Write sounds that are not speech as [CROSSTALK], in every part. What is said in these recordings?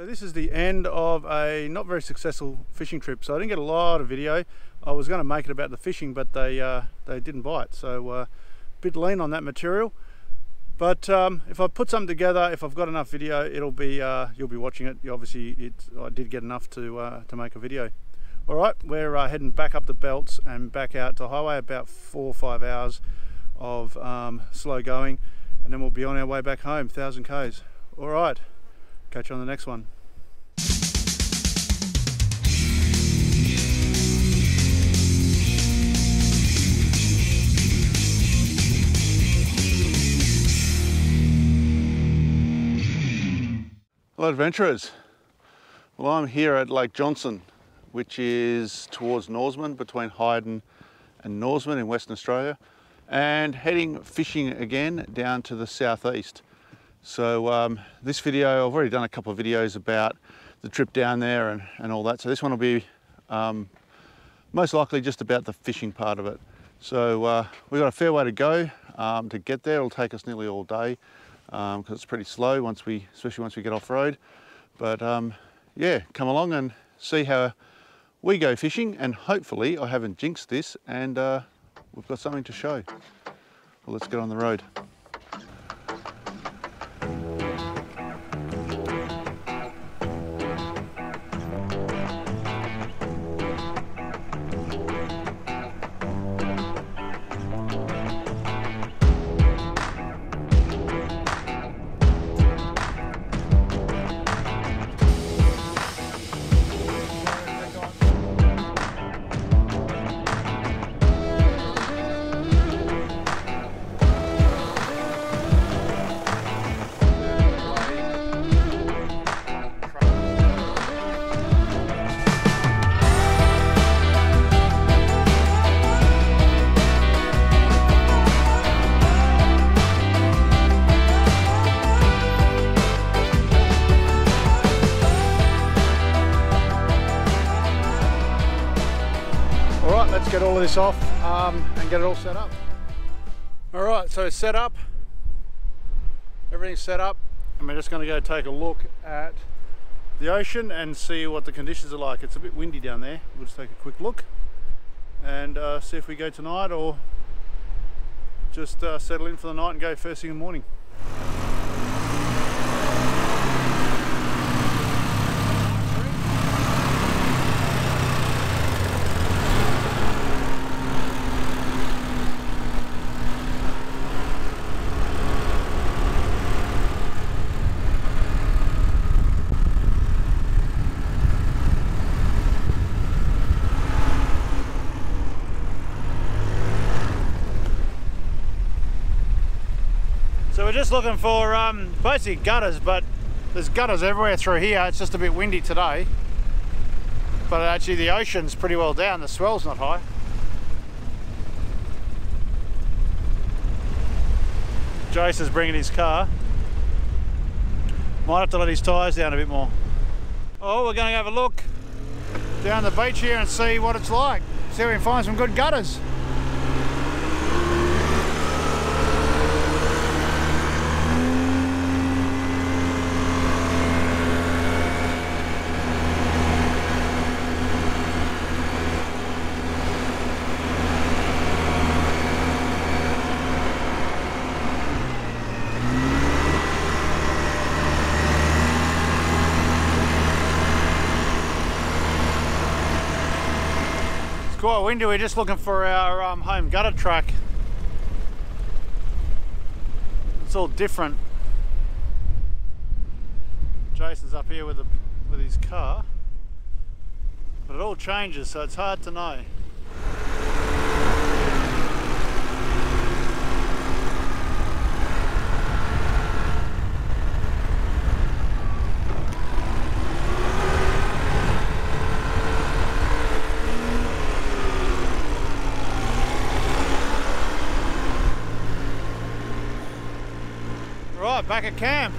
So this is the end of a not very successful fishing trip. So I didn't get a lot of video. I was going to make it about the fishing, but they uh, they didn't bite. So uh, a bit lean on that material. But um, if I put something together, if I've got enough video, it'll be uh, you'll be watching it. Obviously, it, I did get enough to uh, to make a video. All right, we're uh, heading back up the belts and back out to highway. About four or five hours of um, slow going, and then we'll be on our way back home, thousand k's. All right. Catch you on the next one. Hello adventurers. Well I'm here at Lake Johnston which is towards Norseman between Hyden and Norseman in Western Australia and heading fishing again down to the southeast. So um, this video, I've already done a couple of videos about the trip down there and, and all that. So this one will be um, most likely just about the fishing part of it. So uh, we've got a fair way to go um, to get there. It'll take us nearly all day because um, it's pretty slow once we, especially once we get off road. But um, yeah, come along and see how we go fishing and hopefully I haven't jinxed this and uh, we've got something to show. Well, let's get on the road. This off um, and get it all set up. All right, so it's set up. Everything's set up. And we're just going to go take a look at the ocean and see what the conditions are like. It's a bit windy down there. We'll just take a quick look and uh, see if we go tonight or just uh, settle in for the night and go first thing in the morning. We're just looking for um, basically gutters, but there's gutters everywhere through here. It's just a bit windy today. But actually the ocean's pretty well down, the swell's not high. Jace is bringing his car. Might have to let his tyres down a bit more. Oh, we're going to have a look down the beach here and see what it's like. See if we can find some good gutters. Quite windy. We're just looking for our um, home gutter track. It's all different. Jason's up here with, with his car. But it all changes, so it's hard to know. Back at camp.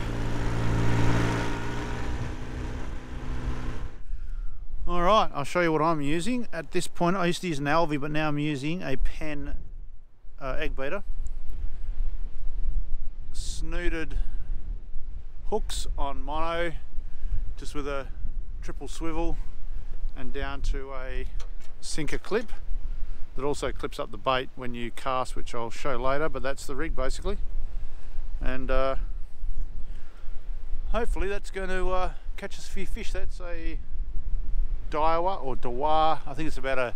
All right, I'll show you what I'm using. At this point, I used to use an Alvey, but now I'm using a Penn uh, egg beater. Snooted hooks on mono just with a triple swivel and down to a sinker clip that also clips up the bait when you cast which I'll show later but that's the rig basically and uh, hopefully that's going to uh, catch us a few fish. That's a Daiwa or Daiwa I think it's about a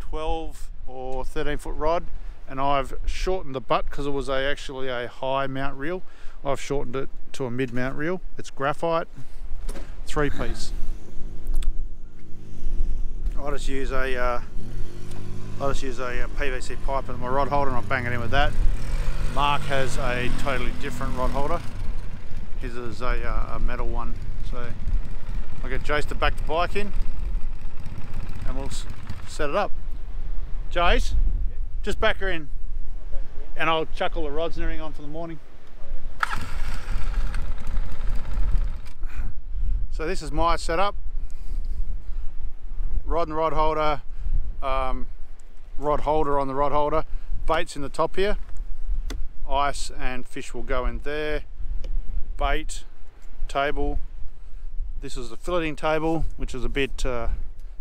12 or 13 foot rod. And I've shortened the butt because it was a, actually a high mount reel. I've shortened it to a mid mount reel. It's graphite three piece. I just use a uh, I just use a, a PVC pipe in my rod holder and I bang it in with that. Mark has a totally different rod holder his is a, uh, a metal one. So I'll get Jace to back the bike in and we'll set it up. Jace just back her in and I'll chuck all the rods and everything on for the morning. So this is my setup. Rod and rod holder um, rod holder on the rod holder. Baits in the top here. Ice and fish will go in there bait table. This is the filleting table which is a bit uh,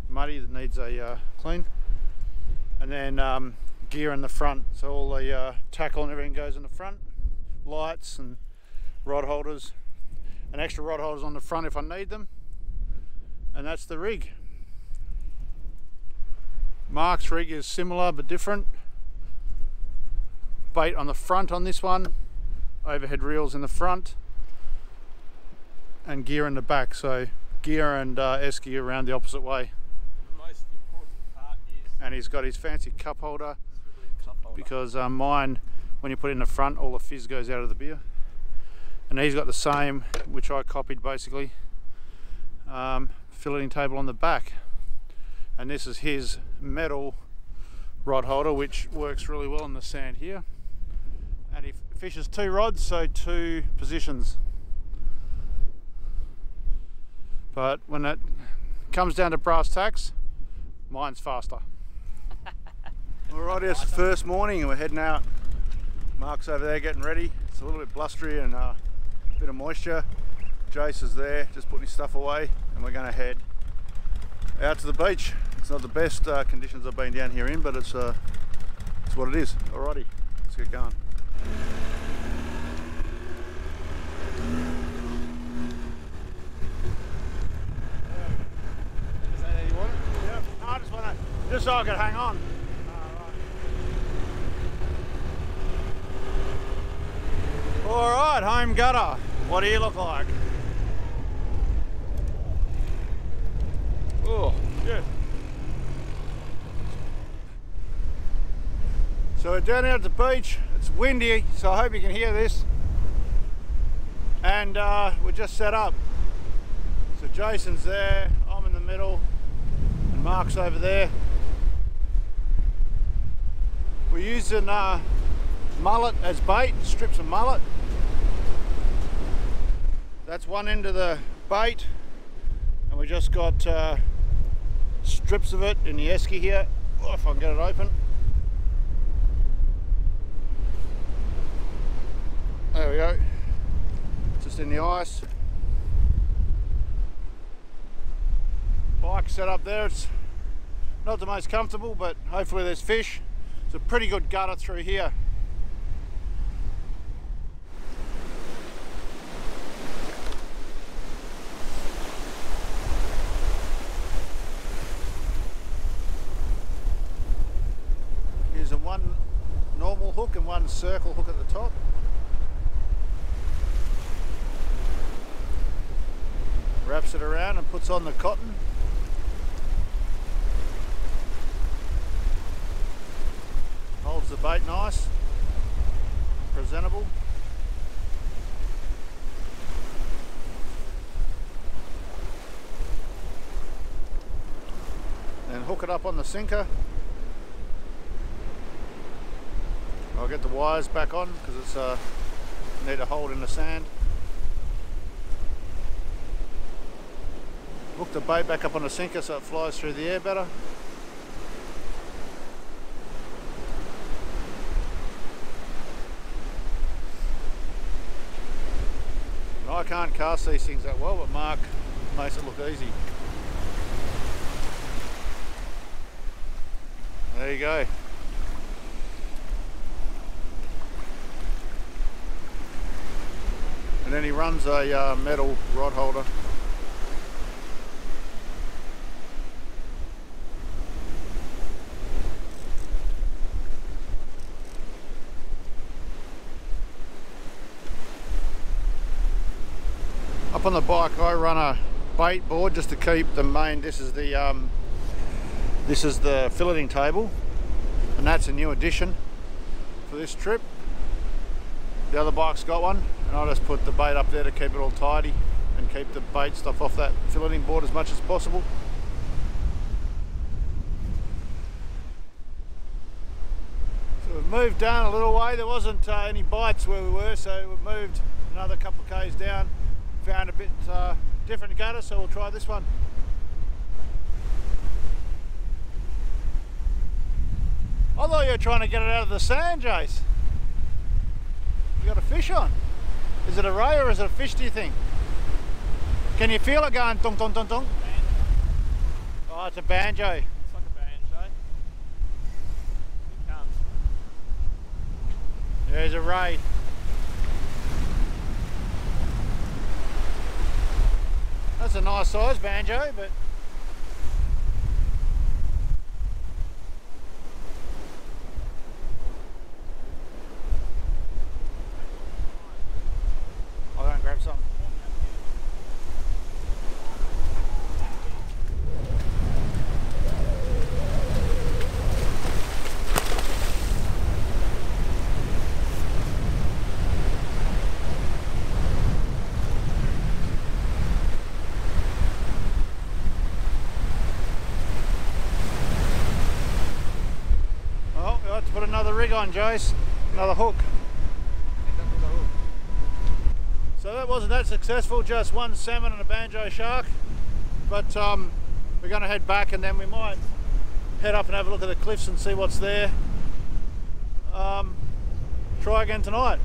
muddy that needs a uh, clean. And then um, gear in the front. So all the uh, tackle and everything goes in the front. Lights and rod holders. And extra rod holders on the front if I need them. And that's the rig. Mark's rig is similar but different. Bait on the front on this one, overhead reels in the front, and gear in the back. So gear and uh, esky around the opposite way. The and he's got his fancy cup holder, cup holder. because uh, mine, when you put it in the front, all the fizz goes out of the beer. And he's got the same, which I copied basically, um, filleting table on the back and this is his metal rod holder which works really well in the sand here and he fishes two rods so two positions but when it comes down to brass tacks mine's faster [LAUGHS] Alright, it's the first morning and we're heading out. Mark's over there getting ready. It's a little bit blustery and uh, a bit of moisture. Jace is there, just putting his stuff away, and we're going to head out to the beach. It's not the best uh, conditions I've been down here in, but it's, uh, it's what it is. Alrighty, let's get going. Just want to so I could hang on. All right, home gutter. What do you look like? Oh, good. So we're down here at the beach. It's windy, so I hope you can hear this. And uh, we're just set up. So Jason's there, I'm in the middle, Mark's over there. We're using uh, mullet as bait, strips of mullet. That's one end of the bait, and we just got uh, strips of it in the esky here. Oh, if I can get it open. There we go. Just in the ice. Bike set up there. It's not the most comfortable, but hopefully there's fish. It's a pretty good gutter through here. Here's a one normal hook and one circle hook at the top. wraps it around and puts on the cotton. Holds the bait nice, presentable. And hook it up on the sinker. I'll get the wires back on because it's uh, need a hold in the sand. hook the bait back up on the sinker so it flies through the air better. I can't cast these things that well, but Mark makes it look easy. There you go. And then he runs a uh, metal rod holder. Up on the bike I run a bait board just to keep the main, this is the um, this is the filleting table and that's a new addition for this trip. The other bike's got one and I just put the bait up there to keep it all tidy and keep the bait stuff off that filleting board as much as possible. So we've moved down a little way. There wasn't uh, any bites where we were so we've moved another couple of k's down. Found a bit uh, different gutter so we'll try this one. I thought you were trying to get it out of the sand, Jace. You got a fish on. Is it a ray or is it a fish, do you think? Can you feel it going dong dong dong dong? Oh, it's a banjo. It's like a banjo. Here comes. There's a ray. That's a nice size banjo, but I'll go and grab some. Oh, we have to put another rig on, Jace. Another hook. So that wasn't that successful, just one salmon and a banjo shark. But um, we're going to head back and then we might head up and have a look at the cliffs and see what's there. Um, try again tonight.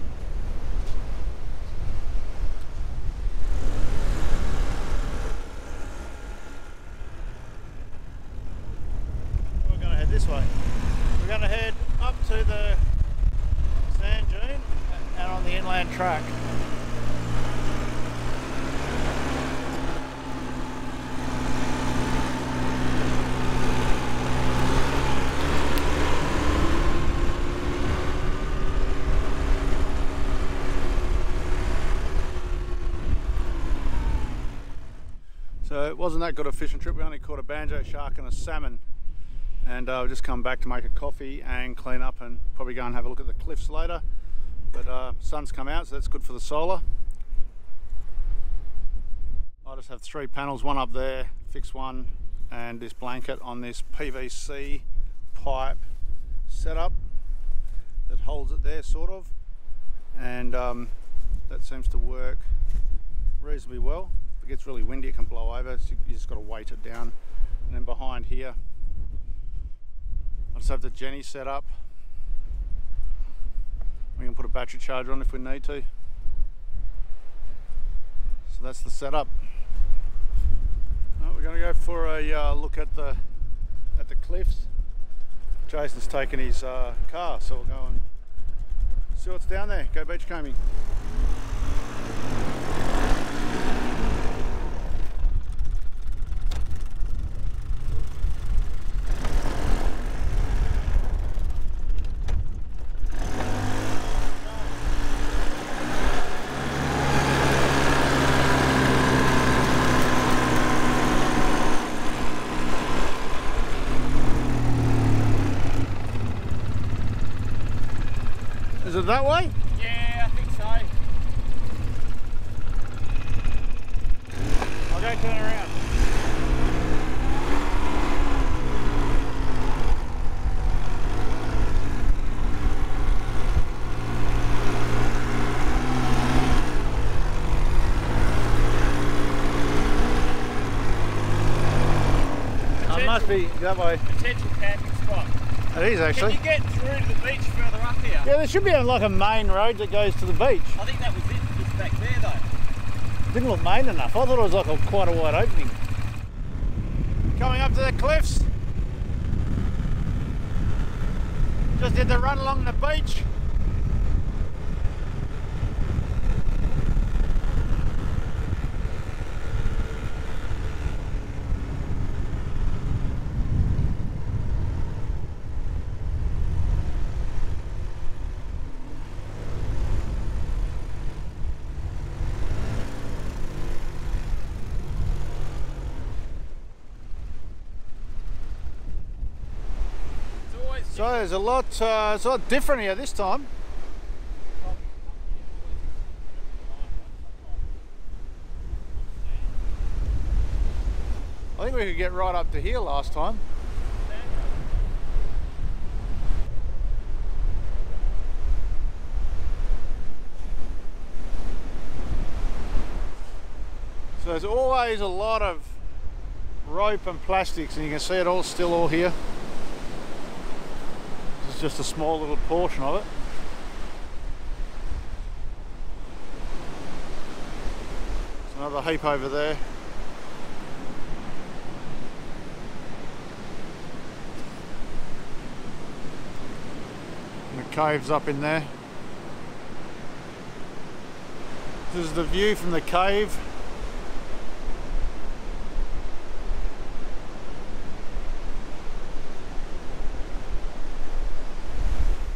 We're going to head this way. We're going to head up to the sand dune and on the inland track. So it wasn't that good a fishing trip. We only caught a banjo shark and a salmon. And uh, we'll just come back to make a coffee and clean up and probably go and have a look at the cliffs later. But uh, sun's come out, so that's good for the solar. I just have three panels, one up there, fix one, and this blanket on this PVC pipe setup that holds it there, sort of. And um, that seems to work reasonably well. It gets really windy, it can blow over, so you just got to weight it down. And then behind here, I just have the Jenny set up. We can put a battery charger on if we need to. So that's the setup. We're going to go for a uh, look at the at the cliffs. Jason's taken his uh, car, so we'll go and see what's down there. Go beachcombing. Is it that way? Yeah, I think so. I'll go turn around. It must be that way. Potential camping spot. It is actually. you get through to the beach further up here? Yeah, there should be on like a main road that goes to the beach. I think that was it, just back there though. Didn't look main enough. I thought it was like a quite a wide opening. Coming up to the cliffs. Just did the run along the beach. It's always So there's a lot, uh, it's a lot different here this time. I think we could get right up to here last time. So there's always a lot of rope and plastics and you can see it all still all here. Just a small little portion of it. There's another heap over there. And the cave's up in there. This is the view from the cave.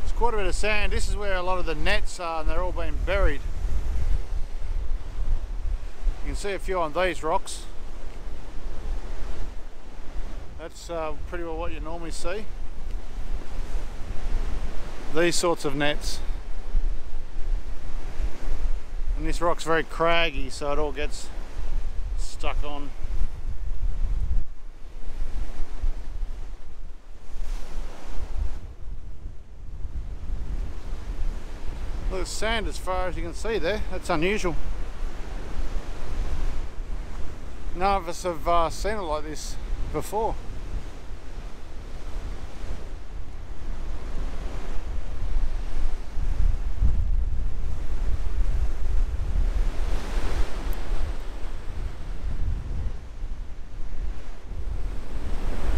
There's quite a bit of sand. This is where a lot of the nets are and they're all been buried. You can see a few on these rocks. That's uh, pretty well what you normally see. These sorts of nets. And this rock's very craggy so it all gets stuck on. There's sand as far as you can see there. That's unusual. None of us have uh, seen it like this before.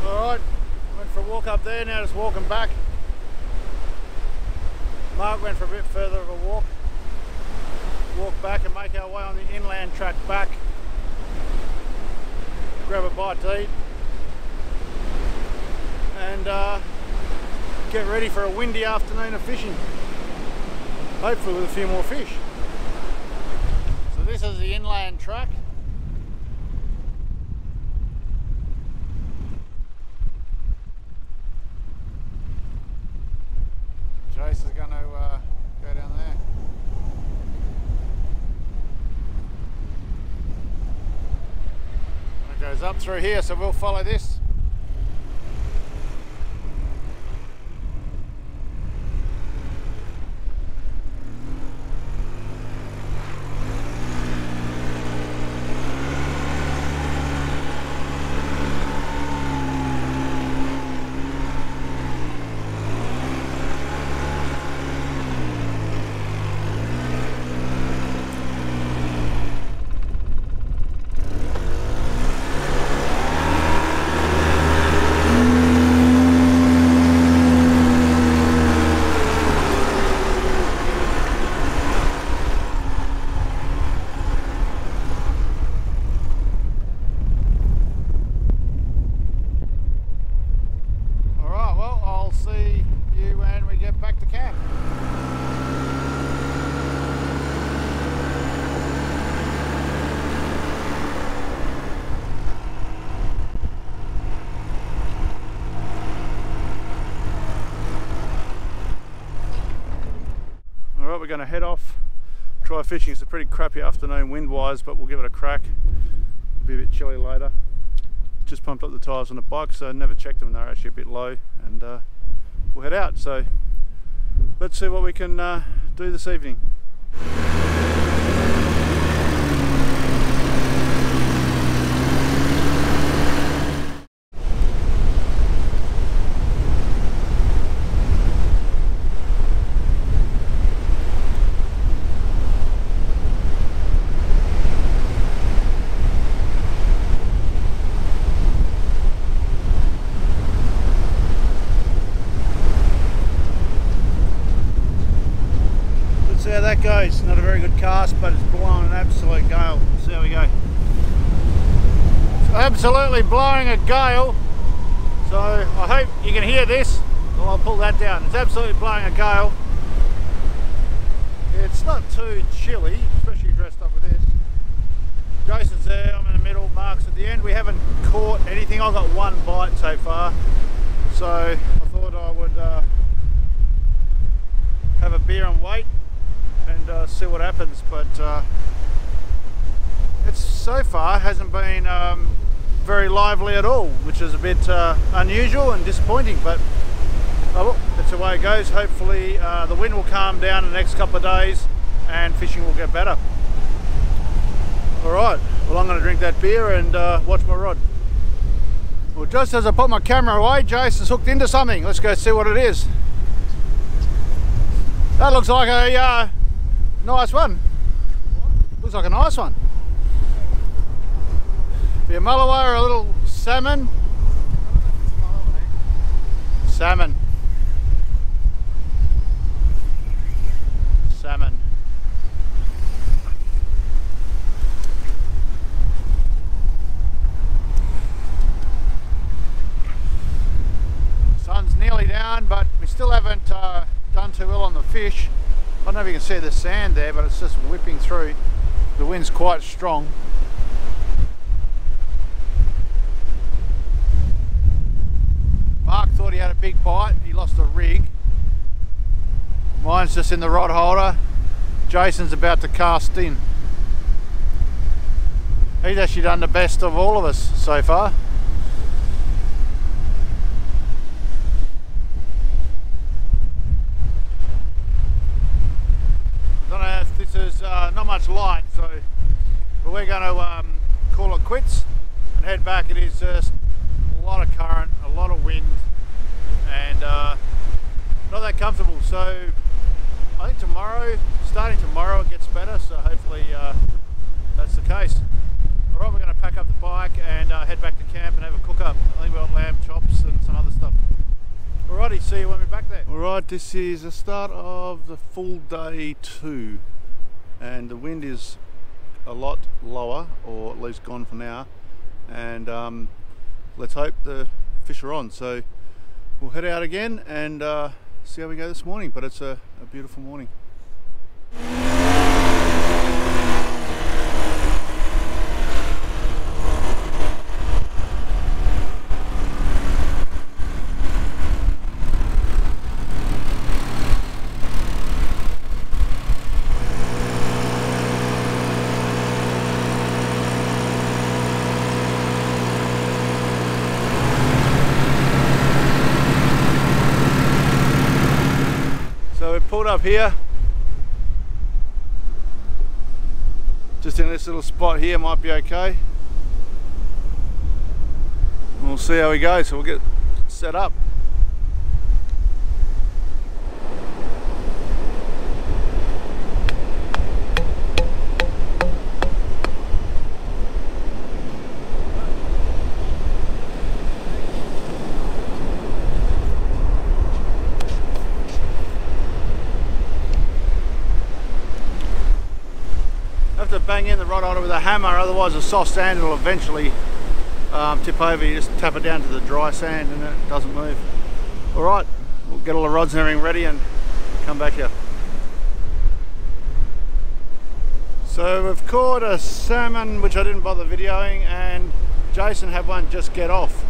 Alright, went for a walk up there, now just walking back. Went for a bit further of a walk. Walk back and make our way on the inland track back. Grab a bite to eat. And uh, get ready for a windy afternoon of fishing. Hopefully with a few more fish. So this is the inland track. Jace is going to uh, go down there. Through here, so we'll follow this. Alright, well, I'll see you when we get back to camp. Alright, we're going to head off, try fishing. It's a pretty crappy afternoon wind wise, but we'll give it a crack. It'll be a bit chilly later. Just pumped up the tyres on the bike so I never checked them. They're actually a bit low and uh, we'll head out. So let's see what we can uh, do this evening cast, but it's blowing an absolute gale. Let's see how we go. It's absolutely blowing a gale. So I hope you can hear this. Well, I'll pull that down. It's absolutely blowing a gale. It's not too chilly, especially dressed up with this. Jason's there, I'm in the middle, Mark's at the end. We haven't caught anything. I've got one bite so far. So I thought I would uh, have a beer and wait and uh, see what happens. But uh, it's so far hasn't been um, very lively at all, which is a bit uh, unusual and disappointing. But oh, that's the way it goes. Hopefully uh, the wind will calm down in the next couple of days and fishing will get better. All right, well I'm going to drink that beer and uh, watch my rod. Well, just as I put my camera away, Jason's hooked into something. Let's go see what it is. That looks like a uh, nice one. Looks like a nice one. Be a mulloway or a little salmon. Salmon. Salmon. Sun's nearly down, but we still haven't uh, done too well on the fish. I don't know if you can see the sand there, but it's just whipping through. The wind's quite strong. Mark thought he had a big bite. He lost the rig. Mine's just in the rod holder. Jason's about to cast in. He's actually done the best of all of us so far. don't know if this is uh, not much light, so we're going to um, call it quits and head back. It is just a lot of current, a lot of wind, uh, not that comfortable. So I think tomorrow, starting tomorrow, it gets better. So hopefully uh, that's the case. All right, we're going to pack up the bike and uh, head back to camp and have a cook up. I think we've got lamb chops and some other stuff. Alrighty, see you when we're back there. Alright, this is the start of the full day two, and the wind is a lot lower, or at least gone for now. And um, let's hope the fish are on. So we'll head out again and uh, see how we go this morning. But it's a, a beautiful morning. So we've pulled up here. Just in this little spot here might be okay. We'll see how we go, so we'll get set up. have to bang in the rod holder with a hammer, otherwise the soft sand will eventually um, tip over. You just tap it down to the dry sand and it doesn't move. All right, we'll get all the rods and everything ready and come back here. So we've caught a salmon, which I didn't bother videoing, and Jason had one just get off.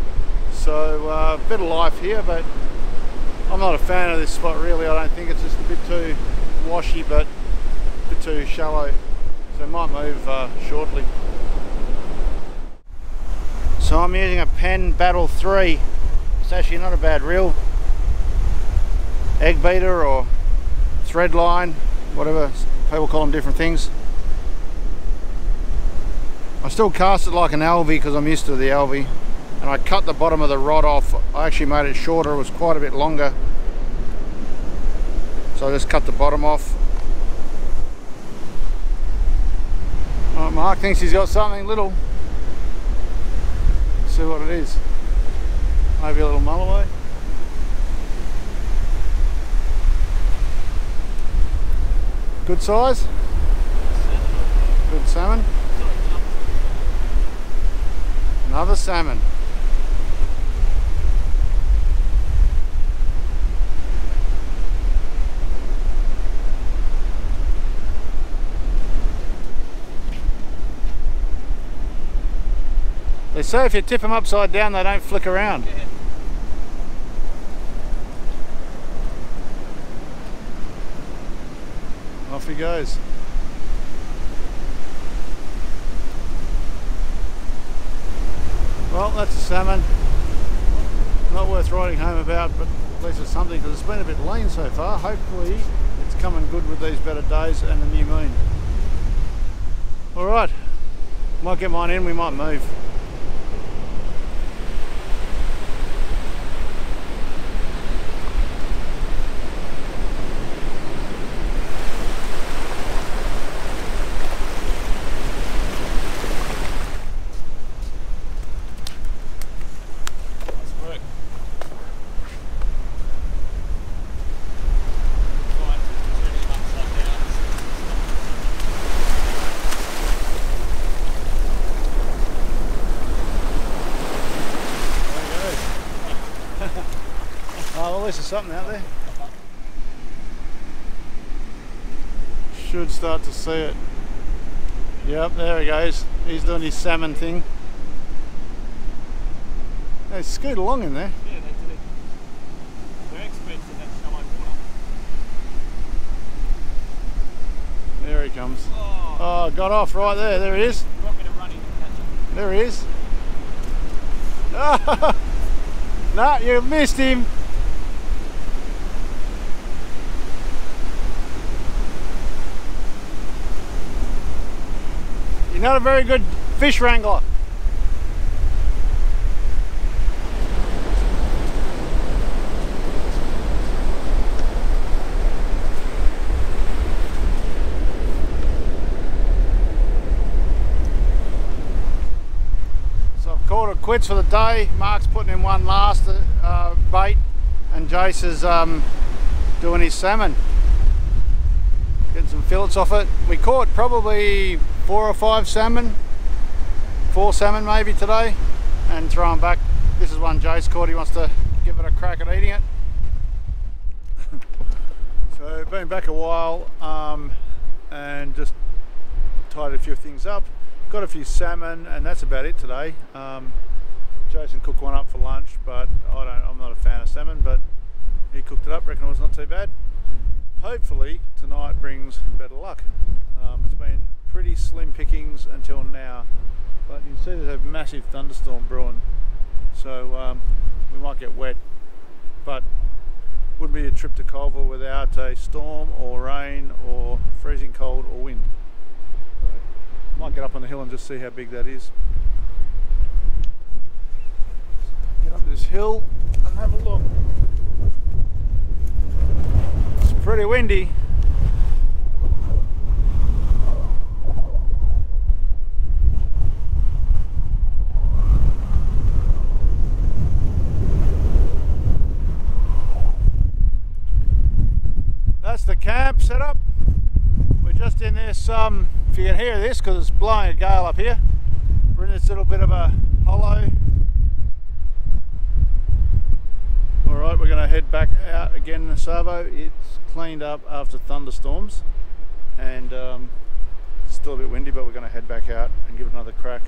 So uh, a bit of life here, but I'm not a fan of this spot really. I don't think it's just a bit too washy, but a bit too shallow. So it might move uh, shortly. So I'm using a Penn Battle 3. It's actually not a bad reel. Egg beater or thread line, whatever. People call them different things. I still cast it like an Alvey because I'm used to the Alvey. And I cut the bottom of the rod off. I actually made it shorter. It was quite a bit longer. So I just cut the bottom off. Oh, Mark thinks he's got something little. Let's see what it is. Maybe a little mulloway. Good size. Good salmon. Another salmon. They say if you tip them upside down, they don't flick around. Off he goes. Well, that's a salmon. Not worth riding home about, but at least it's something because it's been a bit lean so far. Hopefully it's coming good with these better days and the new moon. All right, might get mine in, we might move. Nice work. Right, turn it upside down. There you go. oh, well, at least there's something out there. Should start to see it. Yep, there he goes. He's doing his salmon thing. They scoot along in there. Yeah, they did it. They're experts in that shallow water. There he comes. Oh, Oh, got off right there. There he is. you want me to run in and catch him? There he is. [LAUGHS] no, you missed him. Not a very good fish wrangler. So I've called it quits for the day. Mark's putting in one last uh, bait and Jace is um, doing his salmon. Getting some fillets off it. We caught probably four or five salmon, four salmon maybe today and throw them back. This is one Jace caught. He wants to give it a crack at eating it. so been back a while um, and just tied a few things up. Got a few salmon, and that's about it today. Um, Jason cooked one up for lunch, but I don't. I'm not a fan of salmon, but he cooked it up. Reckon it was not too bad. Hopefully tonight brings better luck. Um, it's been pretty slim pickings until now, but you can see there's a massive thunderstorm brewing, so um, we might get wet. But wouldn't be a trip to Culver without a storm or rain or freezing cold or wind. So, might get up on the hill and just see how big that is. Get up this hill and have a look. It's pretty windy. Camp set up. We're just in this, um, if you can hear this, because it's blowing a gale up here. We're in this little bit of a hollow. All right, we're going to head back out again in the Savo. It's cleaned up after thunderstorms and um, it's still a bit windy, but we're going to head back out and give it another crack.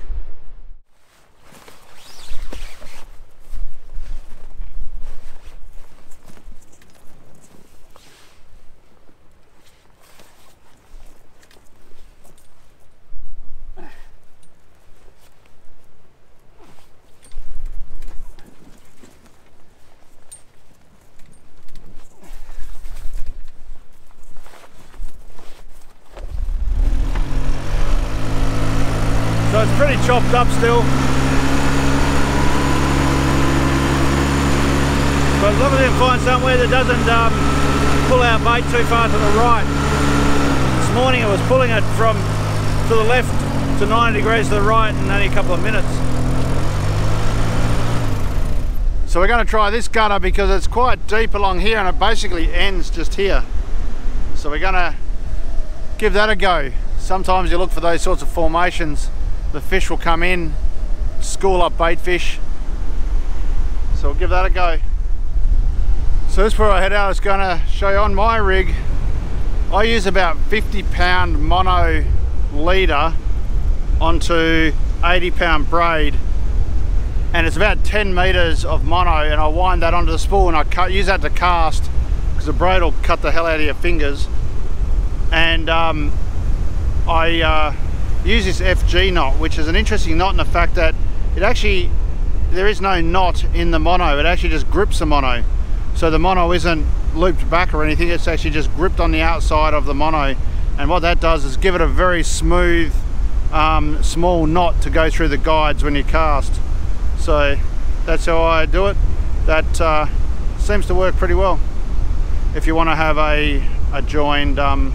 So it's pretty chopped up still. But as long as we can find somewhere that doesn't um, pull our bait too far to the right. This morning it was pulling it from to the left to 90 degrees to the right in only a couple of minutes. So we're going to try this gutter because it's quite deep along here and it basically ends just here. So we're going to give that a go. sometimes you look for those sorts of formations. The fish will come in, school up bait fish. So we'll give that a go. So this before I head out, I was going to show you on my rig, I use about 50 pound mono leader onto 80 pound braid and it's about 10 meters of mono and I wind that onto the spool and I cut, use that to cast because the braid will cut the hell out of your fingers. And um, I uh, use this FG knot which is an interesting knot in the fact that it actually there is no knot in the mono. It actually just grips the mono so the mono isn't looped back or anything it's actually just gripped on the outside of the mono. And what that does is give it a very smooth um, small knot to go through the guides when you cast. So that's how I do it. That uh, seems to work pretty well. If you want to have a, a joined um,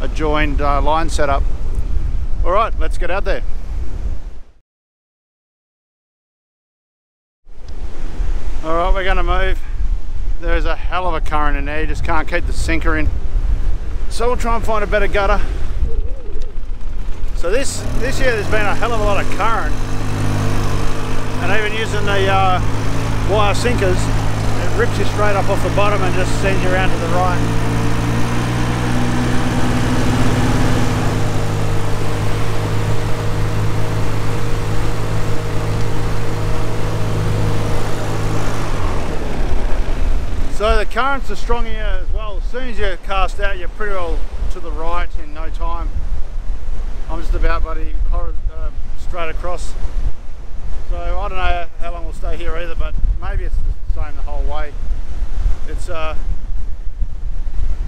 a joined uh, line setup. All right let's get out there. All right we're going to move there's a hell of a current in there. You just can't keep the sinker in. So we'll try and find a better gutter. So this this year there's been a hell of a lot of current. And even using the uh, wire sinkers it rips you straight up off the bottom and just sends you around to the right So the currents are strong here as well. As soon as you cast out, you're pretty well to the right in no time. I'm just about buddy uh, straight across. So I don't know how long we'll stay here either, but maybe it's the same the whole way. It's uh,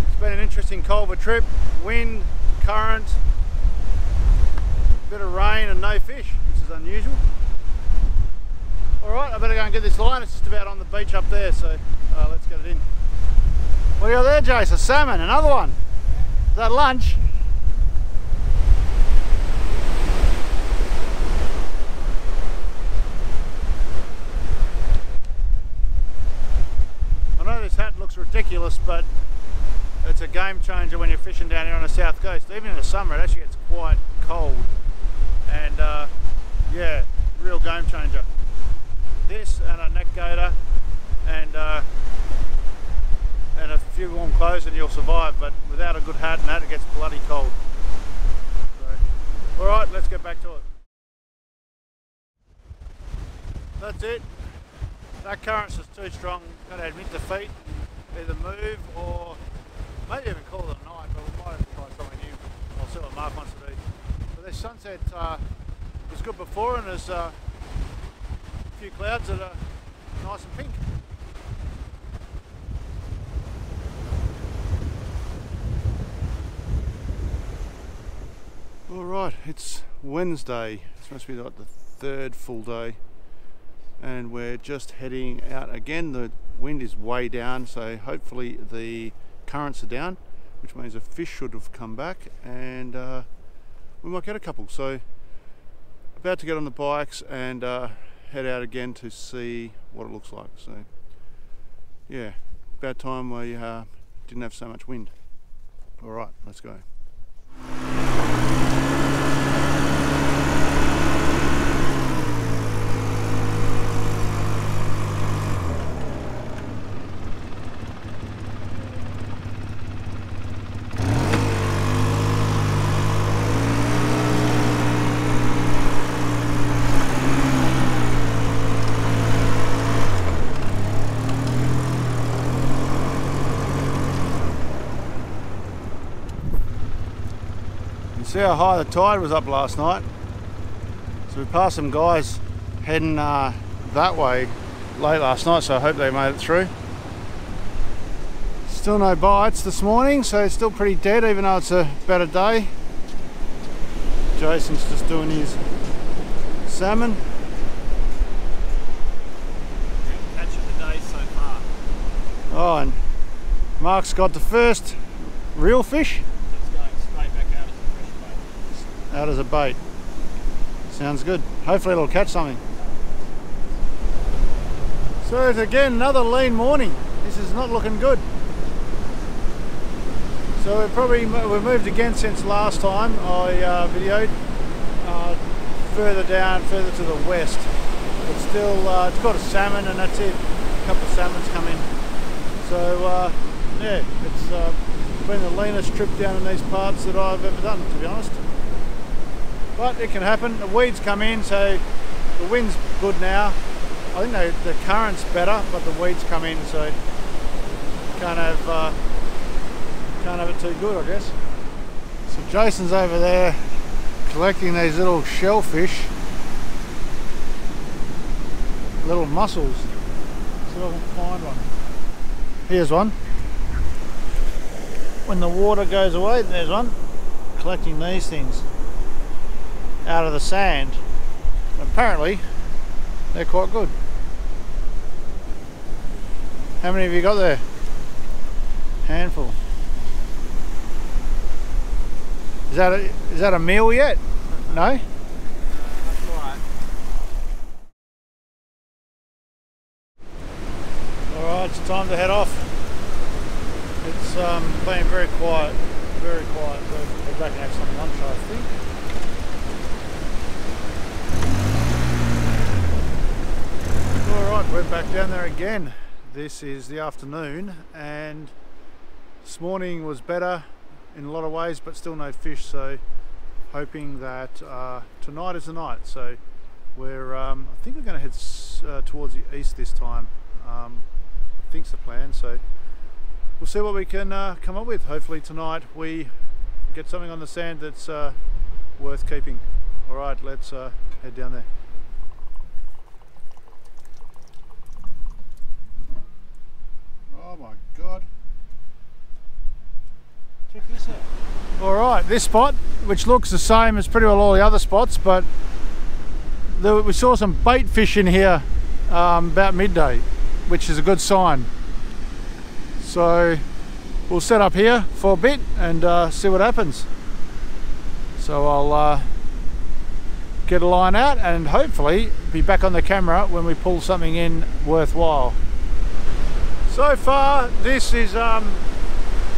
it's been an interesting Culver trip. Wind, current, bit of rain and no fish, which is unusual. All right, I better go and get this line. It's just about on the beach up there, so uh, let's get it in. What do you got there, Jace? A salmon, another one. Is that lunch? I know this hat looks ridiculous, but it's a game changer when you're fishing down here on the south coast. Even in the summer, it actually gets quite cold. And uh, yeah, real game changer this and a neck gaiter and uh, and a few warm clothes and you'll survive but without a good hat and that it gets bloody cold. So, all right let's get back to it. That's it. That current's just too strong. Gotta admit defeat either move or maybe even call it a night but we might have to try something new. I'll see what Mark wants to do. But this sunset uh, was good before and there's uh, few clouds that are nice and pink. All right, it's Wednesday. It's supposed to be like the third full day and we're just heading out again. The wind is way down, so hopefully the currents are down, which means the fish should have come back and uh, we might get a couple. So about to get on the bikes and uh, head out again to see what it looks like. So yeah, about time we uh, didn't have so much wind. All right, let's go. See how high the tide was up last night. So we passed some guys heading uh, that way late last night, so I hope they made it through. Still no bites this morning, so it's still pretty dead, even though it's a better day. Jason's just doing his salmon. Catch of the day so far. Oh, and Mark's got the first real fish It's going straight back out as a fresh bait. Out as a bait. Sounds good. Hopefully it'll catch something. So it's again another lean morning. This is not looking good. So we've probably we've moved again since last time I uh, videoed. Uh, further down, further to the west. But still, uh, it's got a salmon and that's it. A couple of salmons come in. So uh, yeah, it's uh, been the leanest trip down in these parts that I've ever done, to be honest. But it can happen. The weeds come in, so the wind's good now. I think they, the current's better, but the weeds come in, so can't have uh, can't have it too good, I guess. So Jason's over there collecting these little shellfish, little mussels. See if I can find one. Here's one. When the water goes away, there's one. Collecting these things out of the sand. Apparently, they're quite good. How many have you got there? Handful. Is that a, is that a meal yet? No? Alright, it's time to head off. It's um, been very quiet, very quiet. We'll head back and have some lunch, I think. Alright, we're back down there again. This is the afternoon and this morning was better in a lot of ways but still no fish so hoping that uh, tonight is the night. So we're um, I think we're going to head uh, towards the east this time. Um, I think's the plan so we'll see what we can uh, come up with. Hopefully tonight we get something on the sand that's uh, worth keeping. Alright let's uh, head down there Check this out. Alright, this spot, which looks the same as pretty well all the other spots, but we saw some bait fish in here um, about midday, which is a good sign. So we'll set up here for a bit and uh, see what happens. So I'll uh, get a line out and hopefully be back on the camera when we pull something in worthwhile. So far this is um,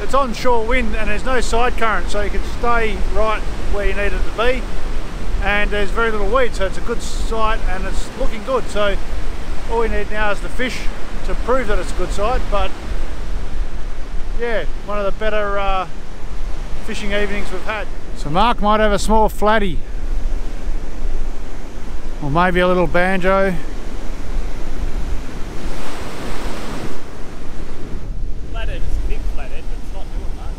it's onshore wind and there's no side current so you can stay right where you need it to be. And there's very little weed so it's a good site and it's looking good. So all we need now is the fish to prove that it's a good site but yeah one of the better uh, fishing evenings we've had. So Mark might have a small flatty or maybe a little banjo Flathead is a big flathead, but it's not doing much.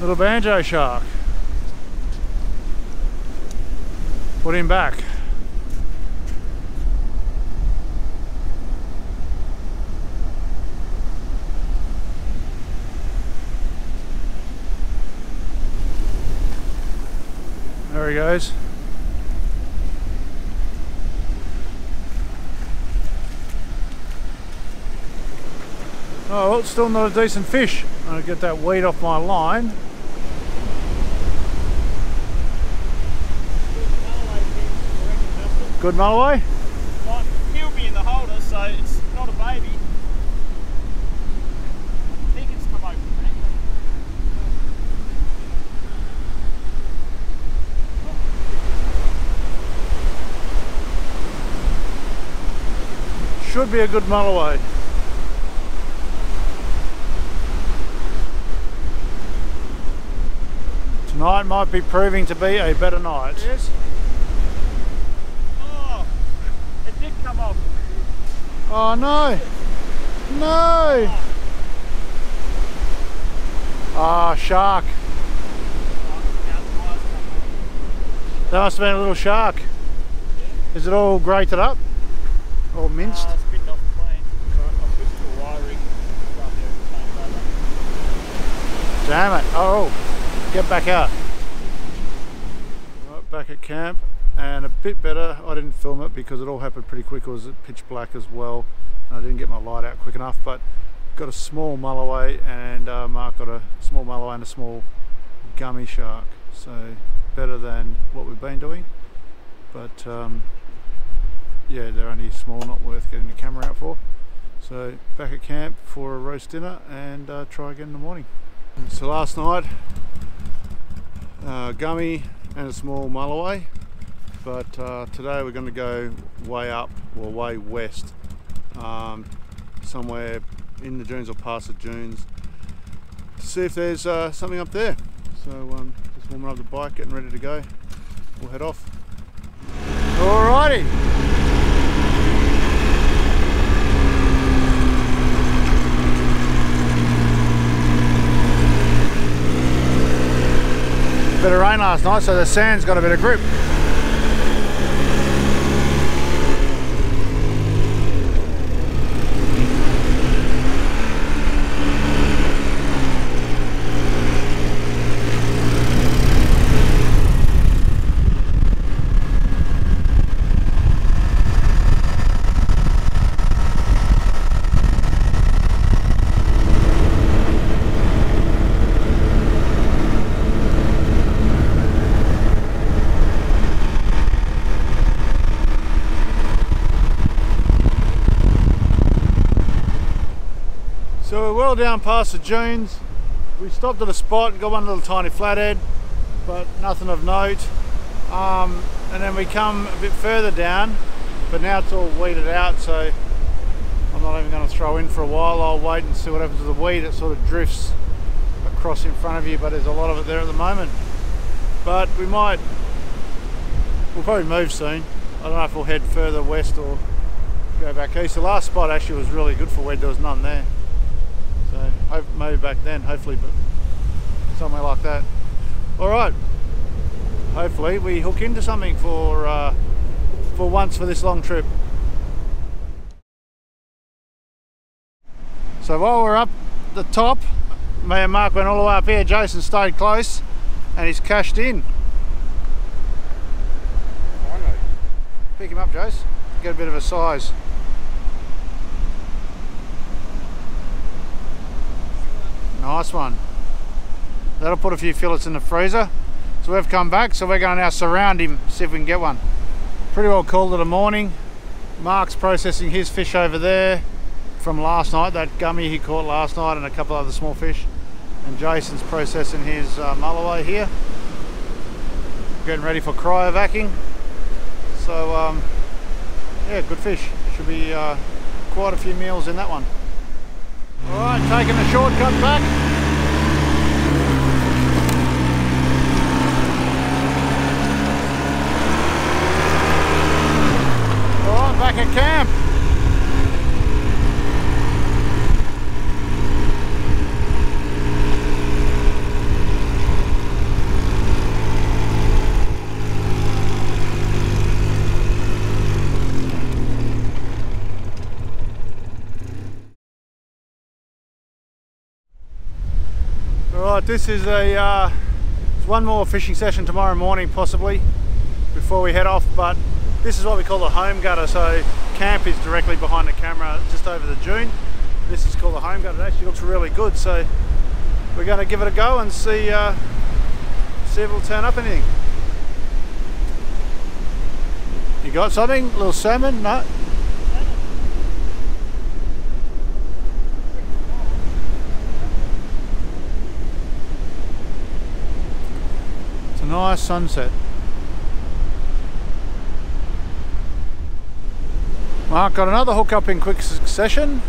Little banjo shark. Put him back. There he goes. Oh, well, it's still not a decent fish. I'm going to get that weed off my line. Good mulloway? Like, he'll be in the holder, so it's not a baby. He can come open. Should be a good mulloway. Tonight might be proving to be a better night. Yes. Oh, it did come off. Oh no! No! Ah, shark. That must have been a little shark. Is it all grated up? All minced? It's off clean. Alright, I'll switch to a wire rig. Right there, change over. Damn it. Oh, get back out. Right, back at camp and a bit better. I didn't film it because it all happened pretty quick. It was pitch black as well. I didn't get my light out quick enough, but got a small mulloway and uh, Mark got a small mulloway and a small gummy shark. So better than what we've been doing. But um, yeah, they're only small, not worth getting the camera out for. So back at camp for a roast dinner and uh, try again in the morning. So last night, uh, gummy and a small mulloway. But uh, today we're going to go way up or way west, um, somewhere in the dunes or past the dunes, to see if there's uh, something up there. So um, just warming up the bike, getting ready to go. We'll head off. Alrighty. Bit of rain last night, so the sand's got a bit of grip. So we're well down past the dunes. We stopped at a spot got one little tiny flathead, but nothing of note. Um, and then we come a bit further down, but now it's all weeded out, so I'm not even going to throw in for a while. I'll wait and see what happens to the weed. It sort of drifts across in front of you, but there's a lot of it there at the moment. But we might, we'll probably move soon. I don't know if we'll head further west or go back east. The last spot actually was really good for weed. There was none there. Maybe back then, hopefully, but somewhere like that. All right. Hopefully we hook into something for uh, for once for this long trip. So while we're up the top, me and Mark went all the way up here. Jason stayed close, and he's cashed in. Pick him up, Jace. Get a bit of a size. Nice one. That'll put a few fillets in the freezer. So we've come back, so we're going to now surround him, see if we can get one. Pretty well called it a morning. Mark's processing his fish over there from last night, that gummy he caught last night and a couple other small fish. And Jason's processing his uh, mulloway here. Getting ready for cryovacking. So um, yeah, good fish. Should be uh, quite a few meals in that one. Alright, taking the shortcut back. Alright, back at camp. Right, this is a uh, one more fishing session tomorrow morning possibly before we head off but this is what we call the home gutter so camp is directly behind the camera just over the dune this is called the home gutter it actually looks really good so we're going to give it a go and see uh, see if it'll turn up anything you got something? A little salmon? No? Nice sunset. Mark got another hook up in quick succession.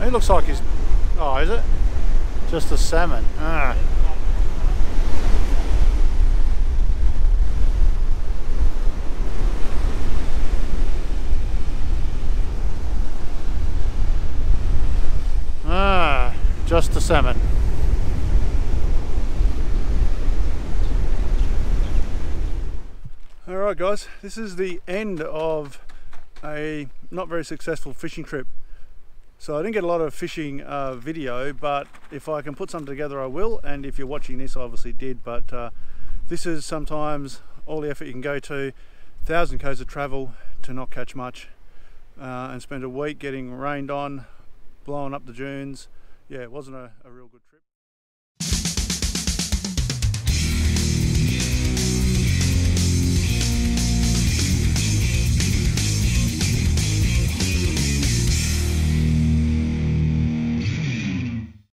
It looks like he's, oh is it? Just a salmon. Ah. just a Alright guys, this is the end of a not very successful fishing trip. So I didn't get a lot of fishing uh, video, but if I can put something together I will, and if you're watching this I obviously did, but uh, this is sometimes all the effort you can go to, thousand k's of travel to not catch much, uh, and spend a week getting rained on, blowing up the dunes, yeah, it wasn't a, a real good trip.